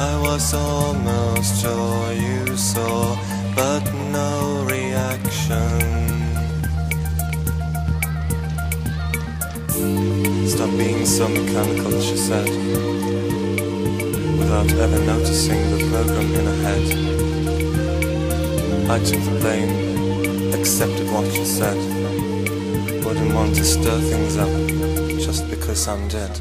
I was almost sure you saw, but no reaction. Stop being so mechanical, she said, without ever noticing the program in her head. I took the blame, accepted what she said. Wouldn't want to stir things up just because I'm dead.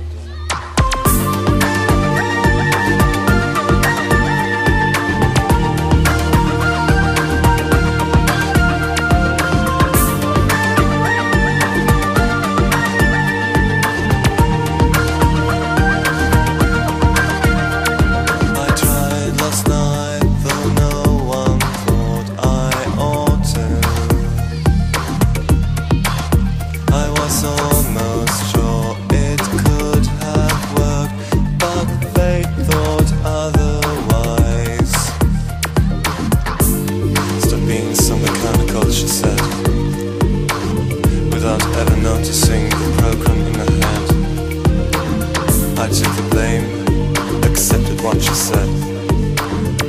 Said.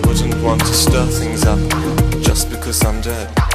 Wouldn't want to stir things up just because I'm dead.